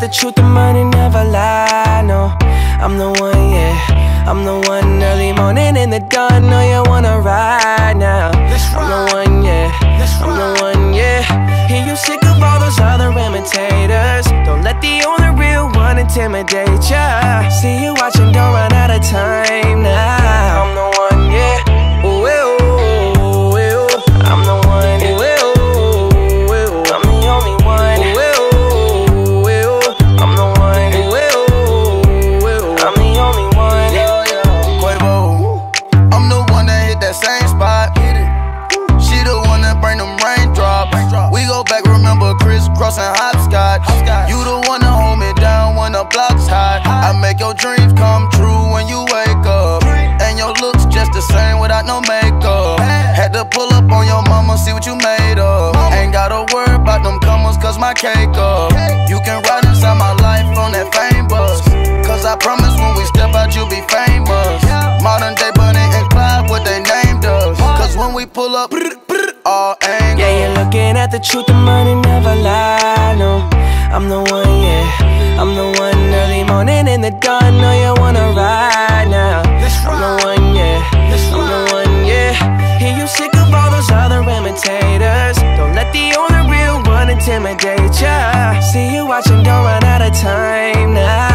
the truth, the money never lie, no. I'm the one, yeah. I'm the one early morning in the dawn Know you wanna ride now. I'm the one, yeah. I'm the one, yeah. Hear you sick of all those other imitators. Don't let the only real one intimidate ya. See you watching, don't run out of time crisscross and hopscotch. You the one that hold me down when the block's hot. I make your dreams come true when you wake up. And your looks just the same without no makeup. Had to pull up on your mama, see what you made of. Ain't gotta worry about them comers, cause my cake up. You can ride inside my life on that fame bus. Cause I promise when we step out, you'll be famous. Modern day Bonnie and Clyde, what they named us. Cause when we pull up, all angles. Yeah, you're looking at the truth, the money never lie, no. I'm the one, yeah. I'm the one early morning in the dawn Know you wanna ride now. I'm the one, yeah. I'm the one, yeah. Hear you sick of all those other imitators. Don't let the only real one intimidate ya. See you watching, don't run out of time now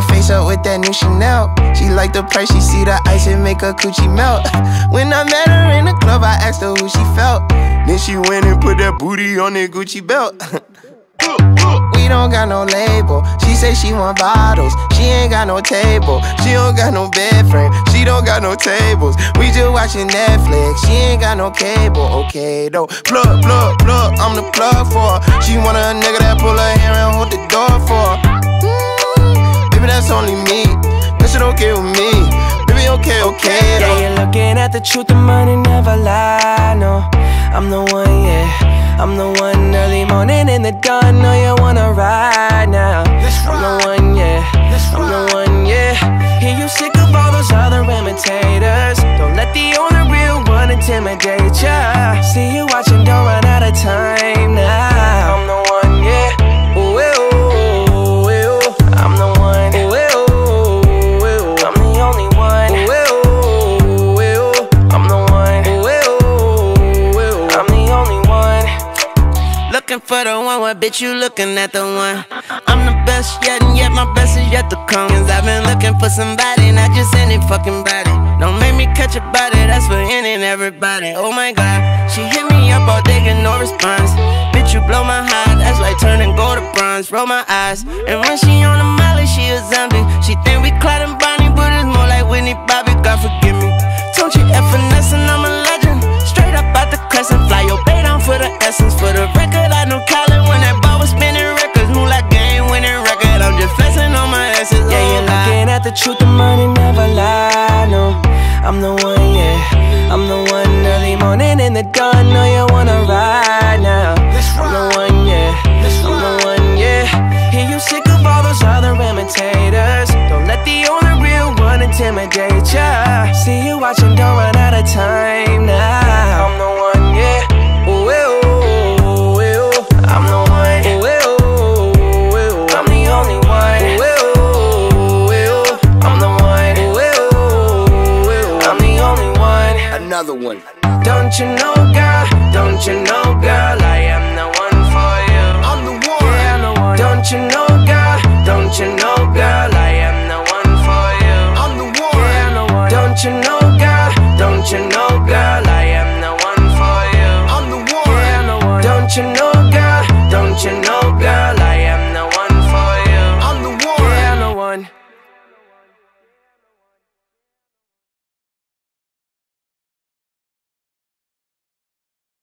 her face up with that new Chanel. She like the price, she see the ice and make her coochie melt. when I met her in the club, I asked her who she felt. Then she went and put that booty on that Gucci belt. we don't got no label. She say she want bottles. She ain't got no table. She don't got no bed frame. She don't got no tables. We just watching Netflix. She ain't got no cable. Okay though. Plug, plug, plug. I'm the plug for her. She want a nigga that pull okay Yeah, you're looking at the truth, the money never lie, no. I'm the one, yeah. I'm the one early morning in the dawn Know you wanna ride now. I'm the one, yeah for the one, what bitch you looking at the one? I'm the best yet, and yet my best is yet to come. Cause I've been looking for somebody, not just any fucking body. Don't make me catch a body, that's for any and everybody. Oh my god, she hit me up all day, get no response. Bitch, you blow my heart, that's like turning gold to bronze. Roll my eyes, and when she on the molly, she a zombie. She truth, the money never lie, no. I'm the one, yeah. I'm the one early morning in the dawn. Know you One.